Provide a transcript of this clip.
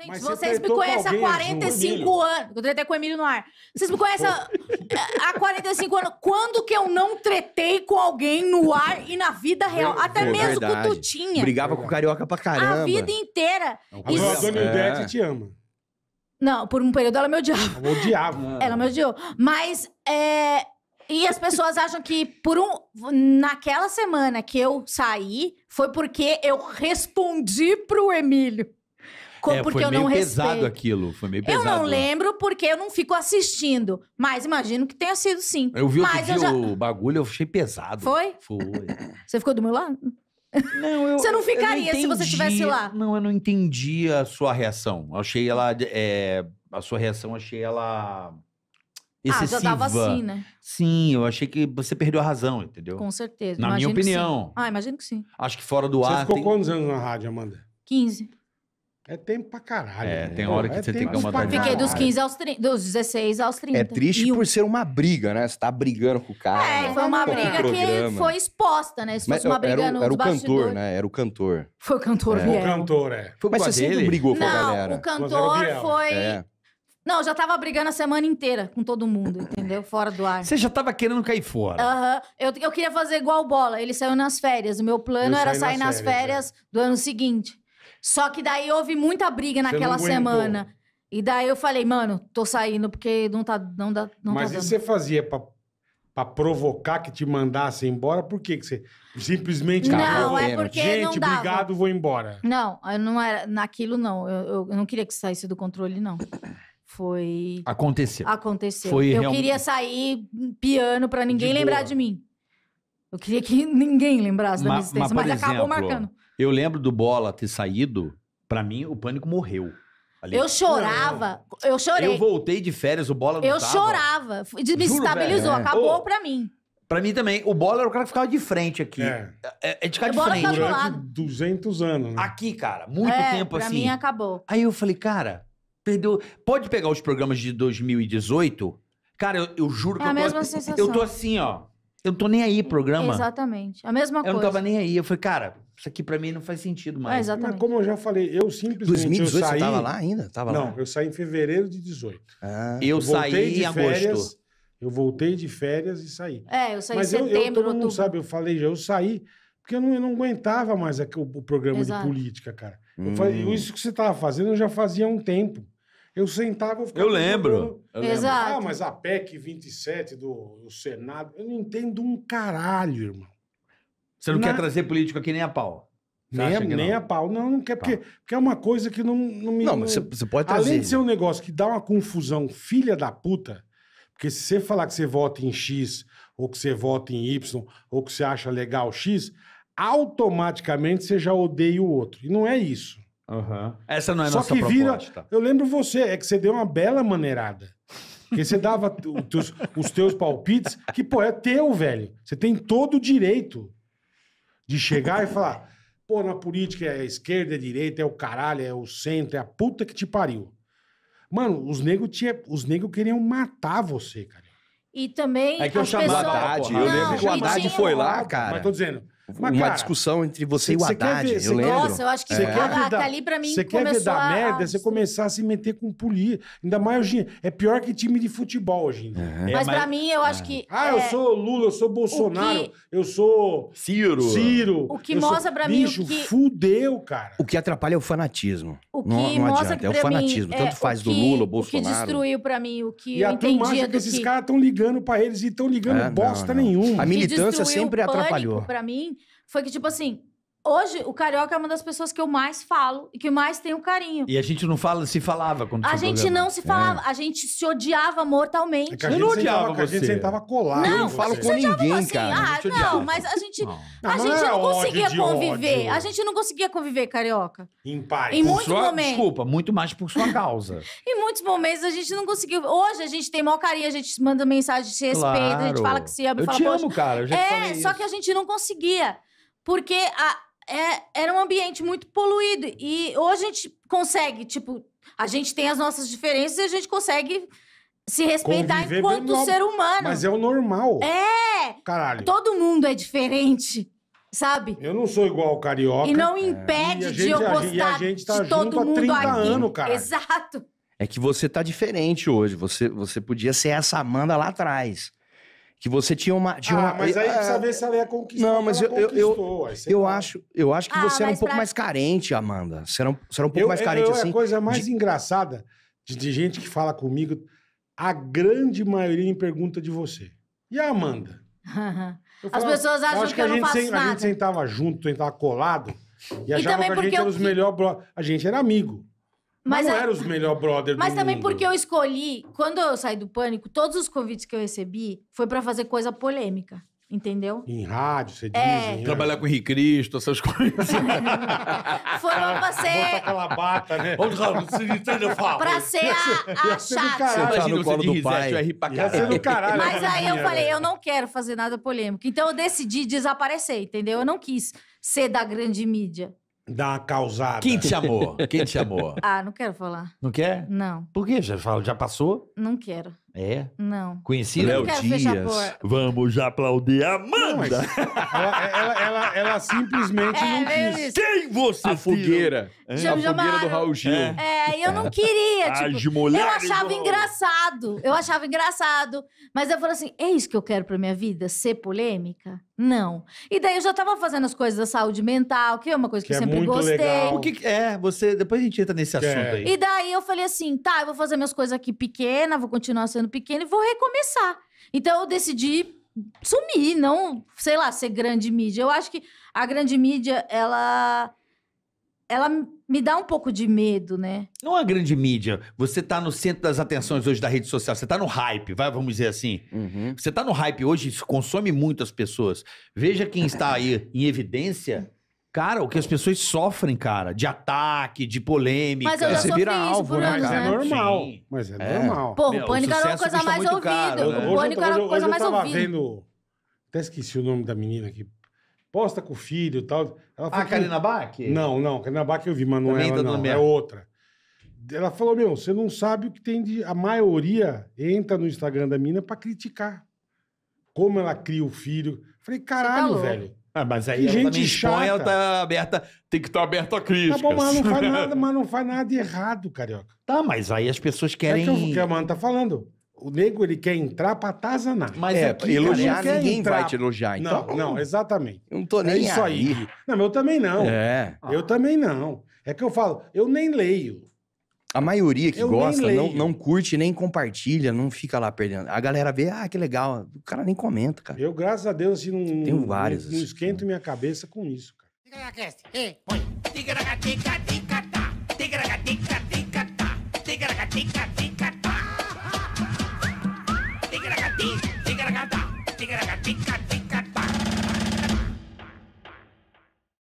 Gente, Mas você vocês me conhecem há alguém, 45 Emílio? anos. Eu tretei com o Emílio no ar. Vocês me conhecem há, há 45 anos. Quando que eu não tretei com alguém no ar e na vida real? Ver- Até ver- mesmo verdade. com o Tutinha. Brigava com o carioca pra caramba. A vida inteira. É um A Isso- dona É. Ildete te ama. Não, por um período ela me odiava. Eu odiava. Ela me odiou. Mas, é... E as pessoas acham que por um... Naquela semana que eu saí, foi porque eu respondi pro Emílio. Co- É, porque foi eu meio não pesado respeito. aquilo. Foi meio Eu pesado. não lembro porque eu não fico assistindo. Mas imagino que tenha sido sim. Eu vi outro Mas dia eu já- o bagulho, eu achei pesado. Foi? Foi. Você ficou do meu lado? Não, eu, Você não eu ficaria se você estivesse lá? Não, eu não entendi a sua reação. Eu achei ela. é, a sua reação, achei ela. Excessiva. Ah, já tava assim, né? Sim, eu achei que você perdeu a razão, entendeu? Com certeza. Na minha Imagino sim. opinião. Ah, imagino que sim. Acho que fora do Você ar. ficou tem- quantos anos na rádio, Amanda? 15. É tempo pra caralho. É, né? tem hora que É você tem que dar uma Fiquei Fiquei dos caralho. 15 aos 30, dos 16 aos 30. É triste E um- por ser uma briga, né? Você tá brigando com o cara. É, foi uma briga que programa. foi exposta, né? Se Mas fosse uma briga era, o- no era o cantor, né? Era o cantor. Foi o cantor É. O Biel. cantor, é. Foi Mas você causa sempre dele? brigou com a Não, galera. o o cantor foi... É. Não, já tava brigando a semana inteira com todo mundo, entendeu? Fora do ar. Você já tava querendo cair fora. Aham. Eu, eu queria fazer igual o Bola. Ele saiu nas férias. O meu plano Eu era sair nas nas férias, férias do ano seguinte. Só que daí houve muita briga naquela semana. E daí eu falei, mano, tô saindo porque não tá, não dá, não Mas tá isso dando. você fazia pra, pra provocar que te mandasse embora? Por que que você simplesmente... Não, acabou? é porque Gente, não dava. obrigado, vou embora. Não, eu não era naquilo não. Eu, eu- não queria que saísse do controle não. Foi Aconteceu. aconteceu. Foi eu real- queria sair piano pra ninguém De lembrar boa. de mim. Eu queria que ninguém lembrasse da minha existência, mas, mas, acabou exemplo, marcando. Eu lembro do Bola ter saído. Pra mim, o pânico morreu. Ali. Eu chorava, eu chorei. Eu voltei de férias, o Bola não Eu tava. chorava. Me Juro, estabilizou, velho, é. acabou Ô, pra mim. Pra mim também. O Bola era o cara que ficava de frente aqui. É. É, é de ficar O de Bola frente. do Durante lado. 200 anos, né? Aqui, cara. Muito é, tempo pra assim. mim acabou. Aí eu falei, cara, perdeu. Pode pegar os programas de 2018? Cara, eu, eu juro É que a eu tô. mesma sensação. Eu tô assim, ó. Eu não tô nem aí, programa. Exatamente. A mesma Eu coisa. não tava nem aí. Eu falei, cara, isso aqui pra mim não faz sentido É, mais. Mas exatamente. como eu já falei, eu simplesmente 2018 eu saí... você tava lá ainda? Tava Não, lá? eu saí em fevereiro de 18. Ah. eu voltei saí de em férias, agosto. Eu voltei de férias e saí. É, eu saí Mas em eu, eu, setembro, todo mundo outubro. sabe, eu falei já, eu saí porque eu não, eu não aguentava mais aqui o, o programa Exato. de política, cara. Eu Hum. falei, isso que você tava fazendo eu já fazia há um tempo. Eu sentava, eu ficava... Eu lembro. Eu lembro. Exato. Ah, mas a PEC 27 do, do Senado, eu não entendo um caralho, irmão. Você não Na- quer trazer político aqui nem a pau. Você Nem, a, nem não? a pau. Não, não quer, porque, porque é uma coisa que não, não me... Não, mas você, você pode trazer. Além de ser um negócio que dá uma confusão, filha da puta, porque se você falar que você vota em X, ou que você vota em Y, ou que você acha legal X, automaticamente você já odeia o outro. E não é isso. Essa não é a Só nossa que vira. proposta. Eu lembro você, é que você deu uma bela maneirada. Porque você dava os teus, os teus palpites, que, pô, é teu, velho. Você tem todo o direito de chegar e falar: pô, na política é esquerda, é direita, é o caralho, é o centro, é a puta que te pariu. Mano, os negros tinha, os negros queriam matar você, cara. E também É que eu as chamava pessoas... Haddad. Não, Eu lembro que o Haddad foi lá, Mas cara. tô dizendo. Mas, uma cara, discussão entre você e o Haddad, ver- eu lembro. Nossa, eu acho que Você a- quer ver a- dar- ali pra mim Você quer ver dar a- merda, você começar a se meter com polícia. Ainda mais hoje. em dia. É pior que time de futebol hoje. em dia. É, Mas pra mim, eu acho que... Ah, é, eu sou Lula, eu sou Bolsonaro, que- eu sou Ciro. Ciro. O que eu sou- mostra pra mim o Bicho, que- fudeu, cara. O que atrapalha é o fanatismo. O que não, não mostra adianta, que é o fanatismo. Tanto é, faz do Lula, O que Bolsonaro. destruiu pra mim, o que E eu entendia que do esses que... caras estão ligando pra eles e estão ligando É, bosta nenhuma. A militância sempre atrapalhou. Pra mim, foi que, tipo assim, hoje o Carioca é uma das pessoas que eu mais falo e que mais tenho carinho. E a gente não fala, se falava quando A gente programa. não se falava, a gente se odiava mortalmente. É que a Eu gente não sentava- odiava que a gente você. sentava colado. Não, Eu não falo você. com ninguém, assim, cara. ah, não, mas a gente, Não. a Não, gente não é conseguia conviver. ódio. A gente não conseguia conviver, Carioca. Em paz. Em Por muitos sua- momentos. Desculpa, muito mais por sua causa. Em muitos momentos a gente não conseguiu. Hoje a gente tem maior carinho, a gente manda mensagem de respeito, a gente Claro. fala que se ama e Eu fala, te amo, cara. Eu já É, só que a gente não conseguia. Porque a- é- era um ambiente muito poluído. E hoje a gente consegue, tipo, a gente tem as nossas diferenças e a gente consegue se respeitar Conviver enquanto bem ser humano. Mas é o normal. É! Caralho. Todo mundo é diferente. sabe? Eu não sou igual ao carioca. E não E impede a de gente- eu a gente- gostar e a gente tá de todo junto há mundo 30 aqui. anos, caralho. Exato. É que você tá diferente hoje. Você, você podia ser essa Amanda lá atrás. Que você tinha uma. Tinha ah, uma mas aí é, precisa ver se ela ia conquistar. Não, o que mas eu- eu- eu- Eu acho, eu acho que Ah, você era um pouco pra- mais carente, Amanda. Você era um, você era um pouco Eu- mais eu- carente eu- assim. A coisa mais engraçada de, de gente que fala comigo, a grande maioria me pergunta de você. E a Amanda? Eu As pessoas eu acham acho que eu a não gente faço sen- A nada. gente sentava junto, sentava colado, e E achava também que a porque gente era eu os que- melhores. A gente era amigo. Mas, Mas, não é- era os melhores brothers mas do também mundo. porque eu escolhi, quando eu saí do pânico, todos os convites que eu recebi foi pra fazer coisa polêmica, entendeu? Em rádio, você É. diz. Trabalhar com o Henrique Cristo, essas coisas. Foram pra Botar ser, aquela bata, né? pra ser a, a chata. Tá Imagina no colo de do pai. caralho. do caralho. Mas aí eu falei, eu não quero fazer nada polêmico. Então eu decidi desaparecer, entendeu? Eu não quis ser da grande mídia. Dá uma causada. Quem te chamou? Quem te chamou? Ah, não quero falar. Não quer? Não, Por quê? Já, fala- já passou? não quero. É. Não. Conhecido? Léo Dias. Vamos aplaudir a Amanda. ela, ela, ela, ela simplesmente É, não meio quis. isso. Quem você A fogueira. Já a me fogueira do chamaram. Raul Gil. É. É, eu não queria, tipo... As Eu achava do- engraçado, eu achava engraçado. Mas eu falei assim: é isso que eu quero pra minha vida? Ser polêmica? Não. E daí eu já tava fazendo as coisas da saúde mental, que é uma coisa que, Que eu é sempre muito gostei. legal. Por que que- é, você. Depois a gente entra nesse É. assunto aí. E daí eu falei assim: tá, eu vou fazer minhas coisas aqui pequena, vou continuar sendo pequena e vou recomeçar. Então eu decidi sumir, não, sei lá, ser grande mídia. Eu acho que a grande mídia, ela. Ela me dá um pouco de medo, né? Não é a grande mídia. Você tá no centro das atenções hoje da rede social. Você tá no hype, vai, vamos dizer assim. Uhum. Você tá no hype hoje, isso consome muito as pessoas. Veja quem está aí em evidência. Cara, o que as pessoas sofrem, cara, de ataque, de polêmica. Mas eu já Você sofri vira isso alvo, por né, anos, Mas é né? normal. Sim. Mas é, É. normal. Pô, o Pânico era a sucesso coisa mais ouvida. né? O Pânico era a coisa eu mais tava ouvida. vendo. Até esqueci o nome da menina aqui. Posta com o filho e tal. Ela Ah, que- Karina Bach? Não, não. Karina Bach eu vi, mas não é tá É outra. Ela falou: Meu, você não sabe o que tem de. A maioria entra no Instagram da mina pra criticar. Como ela cria o filho. Falei, caralho, louco. velho. Ah, mas aí Que ela gente também expõe, ela tá aberta. Tem que estar aberta a Tá críticas. bom, mas não faz nada, mas não faz nada de errado, carioca. Tá, mas aí as pessoas É querem. que, eu, que a Mano tá falando. O nego, ele quer entrar pra atazanar. Mas é, aqui, elogiar, cara, não ninguém entrar- vai te elogiar. Então, não, não, exatamente. eu não tô É nem isso aí. Não, mas eu também não. É. Eu também não. É que eu falo, eu nem leio. A maioria que Eu gosta não, não curte, nem compartilha, não fica lá perdendo. A galera vê, ah, que legal. O cara nem comenta, cara. Eu, graças a Deus, assim, não, Tenho não- vários, não, assim. esquento minha cabeça com isso, cara. Ticaracast,